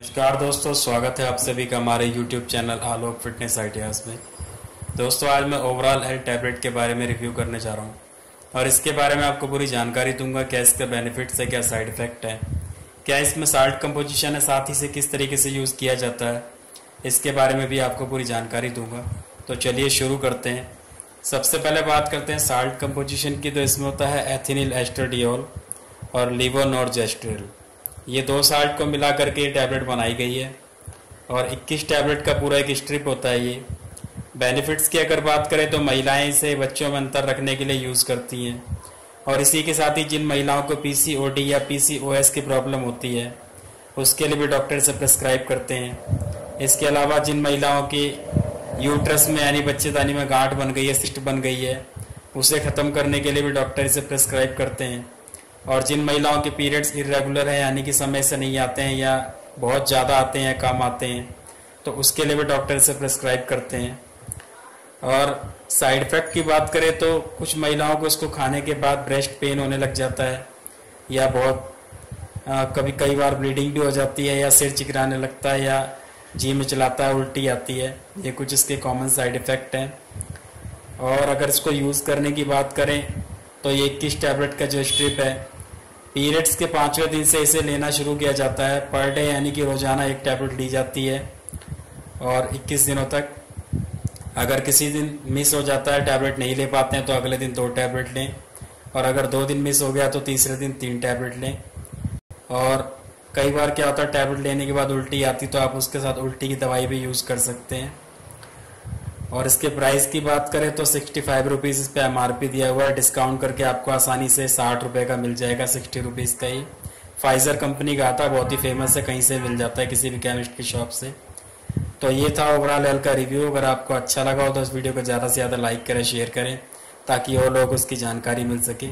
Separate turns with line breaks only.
नमस्कार दोस्तों, स्वागत है आप सभी का हमारे YouTube channel Alok fitness ideas में। दोस्तों, आज मैं ओवरऑल हेल्थ टैबलेट के बारे में रिव्यू करने जा रहा हूँ और इसके बारे में आपको पूरी जानकारी दूँगा क्या इसके बेनिफिट्स है, क्या साइड इफ़ेक्ट है, क्या इसमें साल्ट कंपोजिशन है, साथ ही से किस तरीके से यूज़ किया जाता है, इसके बारे में भी आपको पूरी जानकारी दूँगा। तो चलिए शुरू करते हैं। सबसे पहले बात करते हैं साल्ट कंपोजिशन की तो इसमें होता है एथिनिल एस्ट्रोडियोल और लिवोनोरजेस्ट्रिल ये दो साल्ट को मिला करके ये टैबलेट बनाई गई है। और 21 टैबलेट का पूरा एक स्ट्रिप होता है ये। बेनिफिट्स की अगर बात करें तो महिलाएँ इसे बच्चों में अंतर रखने के लिए यूज़ करती हैं। और इसी के साथ ही जिन महिलाओं को पीसीओडी या पीसीओएस की प्रॉब्लम होती है, उसके लिए भी डॉक्टर से प्रिस्क्राइब करते हैं। इसके अलावा जिन महिलाओं की यूट्रस में यानी बच्चेदानी में गांठ बन गई है सिस्ट बन गई है, उसे ख़त्म करने के लिए भी डॉक्टर इसे प्रेस्क्राइब करते हैं। और जिन महिलाओं के पीरियड्स इरेगुलर हैं यानी कि समय से नहीं आते हैं या बहुत ज़्यादा आते हैं कम आते हैं तो उसके लिए भी डॉक्टर से प्रिस्क्राइब करते हैं। और साइड इफ़ेक्ट की बात करें तो कुछ महिलाओं को इसको खाने के बाद ब्रेस्ट पेन होने लग जाता है या बहुत आ, कभी कई बार ब्लीडिंग भी हो जाती है या सिर चिकराने लगता है या जी में चलाता है उल्टी आती है। ये कुछ इसके कॉमन साइड इफ़ेक्ट हैं। और अगर इसको यूज़ करने की बात करें तो ये इक्कीस टैबलेट का जो स्ट्रिप है पीरियड्स के पाँचवें दिन से इसे लेना शुरू किया जाता है। पर डे यानी कि रोज़ाना एक टैबलेट ली जाती है। और 21 दिनों तक अगर किसी दिन मिस हो जाता है टैबलेट नहीं ले पाते हैं तो अगले दिन दो टैबलेट लें। और अगर दो दिन मिस हो गया तो तीसरे दिन तीन टैबलेट लें। और कई बार क्या होता है टैबलेट लेने के बाद उल्टी आती तो आप उसके साथ उल्टी की दवाई भी यूज़ कर सकते हैं। और इसके प्राइस की बात करें तो सिक्सटी फाइव रुपीज़ इस पर एम दिया हुआ है। डिस्काउंट करके आपको आसानी से साठ रुपये का मिल जाएगा सिक्सटी रुपीज़ का ही। फाइजर कंपनी का आता है बहुत ही फ़ेमस है, कहीं से मिल जाता है किसी भी केमिस्ट की शॉप से। तो ये था ओवरऑल एल का रिव्यू अगर आपको अच्छा लगा हो तो इस वीडियो को ज़्यादा से ज़्यादा लाइक करें शेयर करें, ताकि और लोग उसकी जानकारी मिल सके।